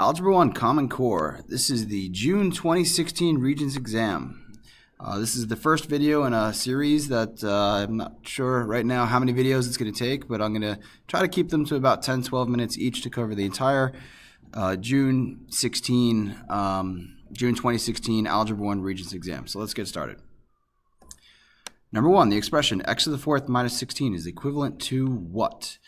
Algebra 1 Common Core. This is the June 2016 Regents exam. Uh, this is the first video in a series that uh, I'm not sure right now how many videos it's going to take, but I'm going to try to keep them to about 10, 12 minutes each to cover the entire uh, June 16, um, June 2016 Algebra 1 Regents exam. So let's get started. Number one, the expression x to the fourth minus 16 is equivalent to what?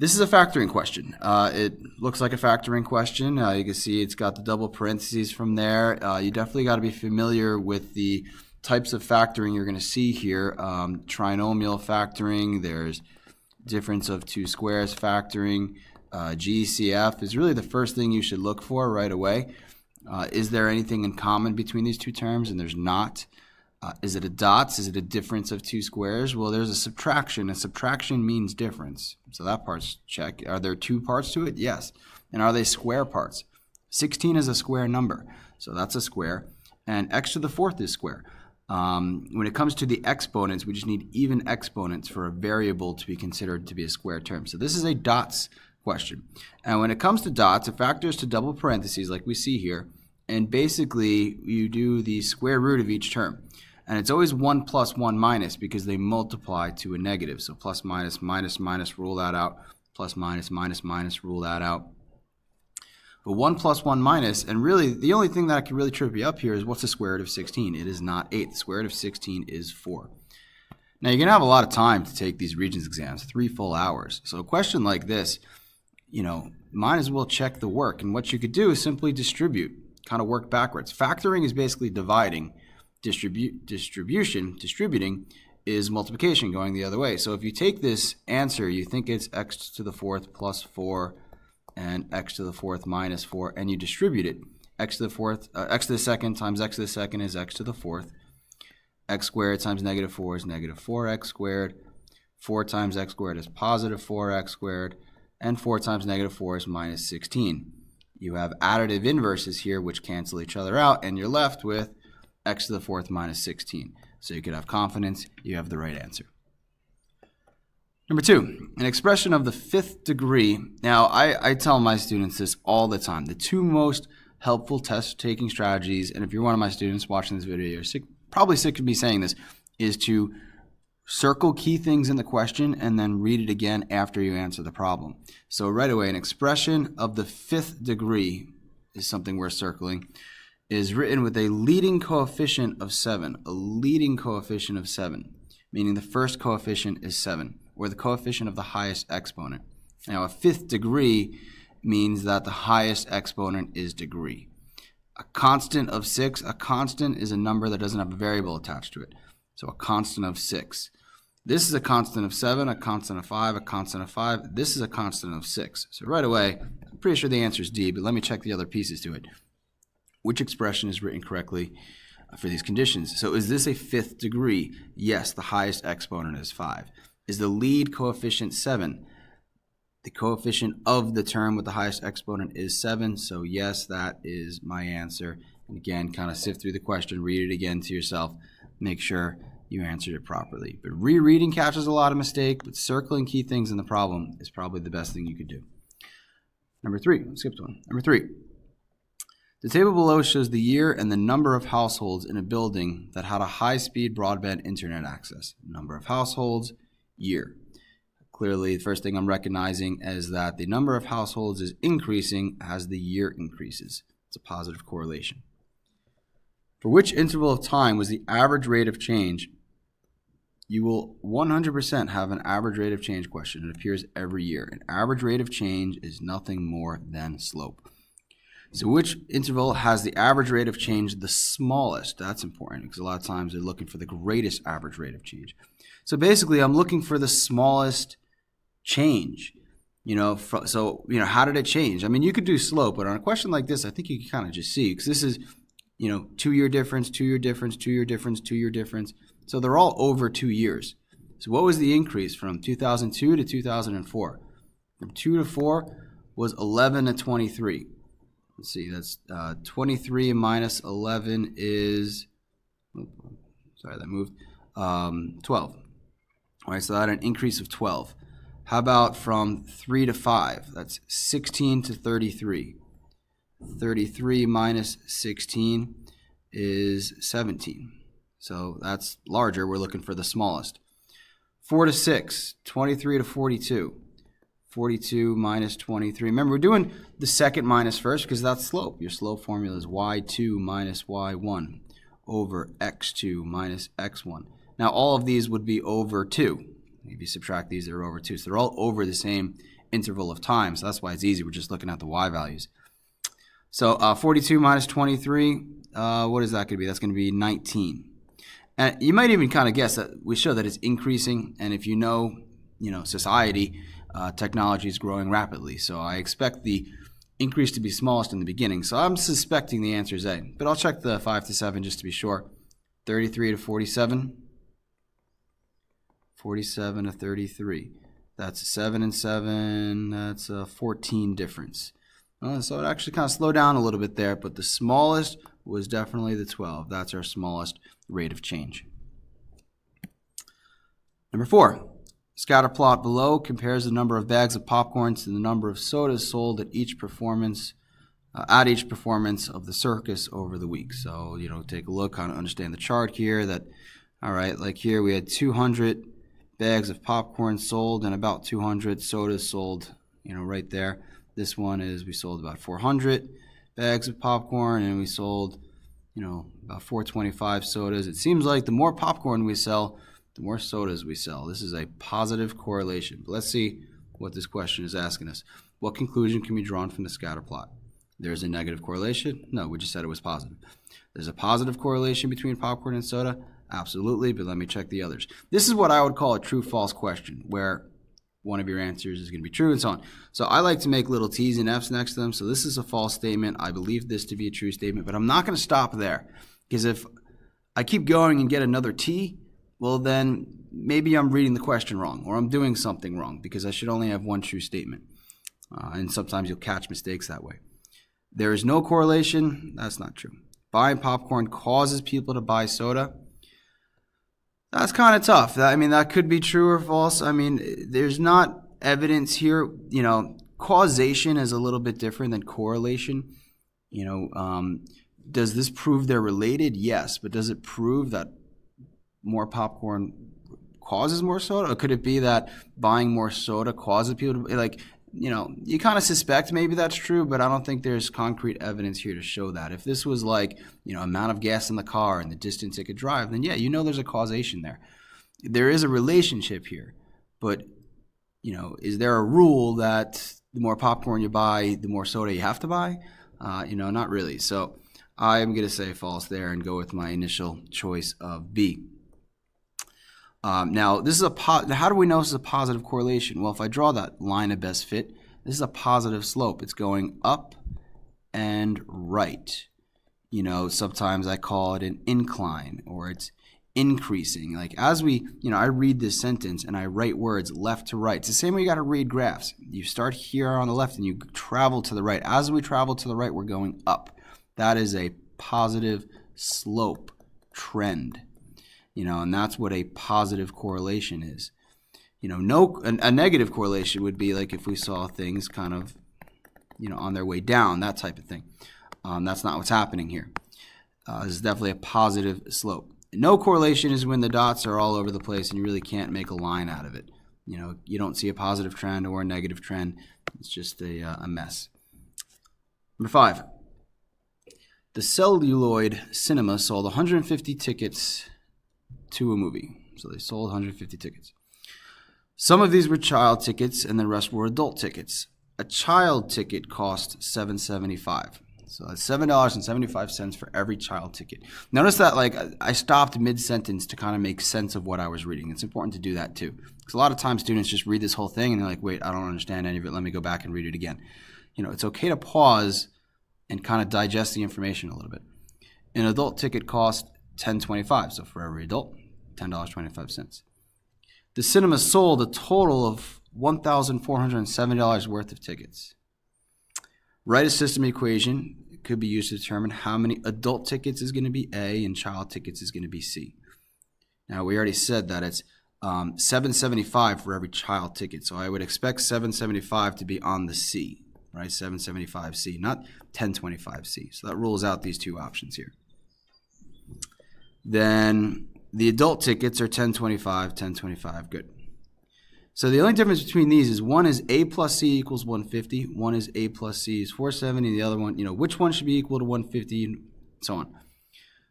This is a factoring question. Uh, it looks like a factoring question. Uh, you can see it's got the double parentheses from there. Uh, you definitely got to be familiar with the types of factoring you're going to see here. Um, trinomial factoring, there's difference of two squares factoring. Uh, GCF is really the first thing you should look for right away. Uh, is there anything in common between these two terms? And there's not. Uh, is it a dots? Is it a difference of two squares? Well, there's a subtraction. A subtraction means difference. So that part's check. Are there two parts to it? Yes. And are they square parts? 16 is a square number. So that's a square. And x to the fourth is square. Um, when it comes to the exponents, we just need even exponents for a variable to be considered to be a square term. So this is a dots question. And when it comes to dots, it factors to double parentheses like we see here. And basically, you do the square root of each term. And it's always 1 plus 1 minus because they multiply to a negative. So plus, minus, minus, minus, rule that out. Plus, minus, minus, minus, rule that out. But 1 plus 1 minus, and really the only thing that I can really trip you up here is what's the square root of 16? It is not 8. The square root of 16 is 4. Now you're going to have a lot of time to take these Regents exams, three full hours. So a question like this, you know, might as well check the work. And what you could do is simply distribute, kind of work backwards. Factoring is basically dividing distribute distribution distributing is multiplication going the other way. So if you take this answer, you think it's x to the fourth plus 4 and x to the fourth minus 4, and you distribute it. x to the fourth, uh, x to the second times x to the second is x to the fourth. x squared times negative 4 is negative 4x squared. 4 times x squared is positive 4x squared. And 4 times negative 4 is minus 16. You have additive inverses here, which cancel each other out, and you're left with x to the fourth minus 16. So you could have confidence you have the right answer. Number two, an expression of the fifth degree. Now, I, I tell my students this all the time. The two most helpful test taking strategies, and if you're one of my students watching this video, you're sick, probably sick of me saying this, is to circle key things in the question and then read it again after you answer the problem. So right away, an expression of the fifth degree is something we're circling is written with a leading coefficient of 7, a leading coefficient of 7, meaning the first coefficient is 7, or the coefficient of the highest exponent. Now, a fifth degree means that the highest exponent is degree. A constant of 6, a constant is a number that doesn't have a variable attached to it. So a constant of 6. This is a constant of 7, a constant of 5, a constant of 5. This is a constant of 6. So right away, I'm pretty sure the answer is D, but let me check the other pieces to it which expression is written correctly uh, for these conditions. So is this a fifth degree? Yes, the highest exponent is 5. Is the lead coefficient 7? The coefficient of the term with the highest exponent is 7, so yes, that is my answer. And again, kind of sift through the question, read it again to yourself, make sure you answered it properly. But rereading catches a lot of mistake, but circling key things in the problem is probably the best thing you could do. Number three, skip one. Number three, the table below shows the year and the number of households in a building that had a high-speed broadband internet access. Number of households, year. Clearly, the first thing I'm recognizing is that the number of households is increasing as the year increases. It's a positive correlation. For which interval of time was the average rate of change? You will 100% have an average rate of change question. It appears every year. An average rate of change is nothing more than slope. So which interval has the average rate of change the smallest? That's important because a lot of times they're looking for the greatest average rate of change. So basically, I'm looking for the smallest change. You know, so you know, how did it change? I mean, you could do slope, but on a question like this, I think you can kind of just see because this is, you know, two-year difference, two-year difference, two-year difference, two-year difference. So they're all over two years. So what was the increase from 2002 to 2004? From two to four was 11 to 23. Let's see, that's uh, 23 minus 11 is, sorry, that moved, um, 12. All right, so that an increase of 12. How about from 3 to 5? That's 16 to 33. 33 minus 16 is 17. So that's larger. We're looking for the smallest. 4 to 6, 23 to 42. 42 minus 23. Remember, we're doing the second minus first because that's slope. Your slope formula is y2 minus y1 over x2 minus x1. Now, all of these would be over 2. If you subtract these, they're over 2. So they're all over the same interval of time. So that's why it's easy. We're just looking at the y values. So uh, 42 minus 23, uh, what is that going to be? That's going to be 19. And you might even kind of guess that we show that it's increasing. And if you know, you know, society, uh, technology is growing rapidly. So I expect the increase to be smallest in the beginning. So I'm suspecting the answer is A. But I'll check the 5 to 7 just to be sure. 33 to 47. 47 to 33. That's a 7 and 7. That's a 14 difference. Uh, so it actually kind of slowed down a little bit there, but the smallest was definitely the 12. That's our smallest rate of change. Number four, scatter plot below compares the number of bags of popcorn to the number of sodas sold at each performance uh, at each performance of the circus over the week. So, you know, take a look, kind of understand the chart here that, all right, like here we had 200 bags of popcorn sold and about 200 sodas sold, you know, right there. This one is we sold about 400 bags of popcorn and we sold, you know, about 425 sodas. It seems like the more popcorn we sell, the more sodas we sell. This is a positive correlation. But let's see what this question is asking us. What conclusion can be drawn from the scatter plot? There's a negative correlation? No, we just said it was positive. There's a positive correlation between popcorn and soda? Absolutely, but let me check the others. This is what I would call a true-false question, where one of your answers is going to be true and so on. So I like to make little T's and F's next to them. So this is a false statement. I believe this to be a true statement, but I'm not going to stop there because if I keep going and get another T, well then maybe I'm reading the question wrong or I'm doing something wrong because I should only have one true statement. Uh, and sometimes you'll catch mistakes that way. There is no correlation. That's not true. Buying popcorn causes people to buy soda. That's kind of tough. I mean, that could be true or false. I mean, there's not evidence here. You know, causation is a little bit different than correlation. You know, um, does this prove they're related? Yes, but does it prove that more popcorn causes more soda? Or could it be that buying more soda causes people to like? you know, you kind of suspect maybe that's true, but I don't think there's concrete evidence here to show that. If this was like, you know, amount of gas in the car and the distance it could drive, then yeah, you know there's a causation there. There is a relationship here, but you know, is there a rule that the more popcorn you buy, the more soda you have to buy? Uh, you know, not really. So I'm going to say false there and go with my initial choice of B. Um, now, this is a how do we know this is a positive correlation? Well, if I draw that line of best fit, this is a positive slope. It's going up and right. You know, sometimes I call it an incline or it's increasing. Like as we, you know, I read this sentence and I write words left to right. It's the same way you got to read graphs. You start here on the left and you travel to the right. As we travel to the right, we're going up. That is a positive slope trend you know, and that's what a positive correlation is. You know, no a, a negative correlation would be like if we saw things kind of, you know, on their way down, that type of thing. Um, that's not what's happening here. Uh, this is definitely a positive slope. No correlation is when the dots are all over the place and you really can't make a line out of it. You know, you don't see a positive trend or a negative trend. It's just a, uh, a mess. Number five. The celluloid cinema sold 150 tickets to a movie. So they sold 150 tickets. Some of these were child tickets and the rest were adult tickets. A child ticket cost 775. So that's seven dollars and seventy-five cents for every child ticket. Notice that, like, I stopped mid-sentence to kind of make sense of what I was reading. It's important to do that too, because a lot of times students just read this whole thing and they're like, "Wait, I don't understand any of it. Let me go back and read it again." You know, it's okay to pause and kind of digest the information a little bit. An adult ticket cost ten twenty-five. So for every adult, $10.25. The cinema sold a total of $1,470 worth of tickets. Write a system equation. It could be used to determine how many adult tickets is going to be A and child tickets is going to be C. Now, we already said that it's um, 775 for every child ticket, so I would expect 775 to be on the C. right? 775C, not 1025C. So that rules out these two options here. Then the adult tickets are 1025, 1025, good. So the only difference between these is one is A plus C equals 150, one is A plus C is 470, the other one, you know, which one should be equal to 150 and so on.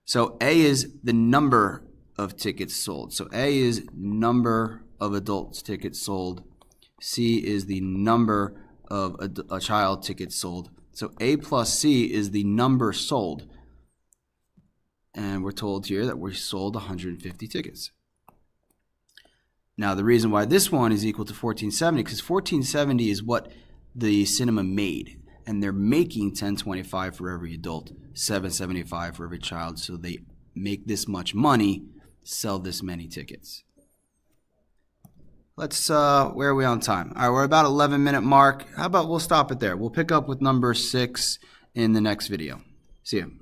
So A is the number of tickets sold. So A is number of adult tickets sold. C is the number of a, a child tickets sold. So A plus C is the number sold. And we're told here that we sold 150 tickets. Now, the reason why this one is equal to 1470, because 1470 is what the cinema made. And they're making 1025 for every adult, 775 for every child. So they make this much money, sell this many tickets. Let's, uh, where are we on time? All right, we're about 11 minute mark. How about we'll stop it there? We'll pick up with number six in the next video. See you.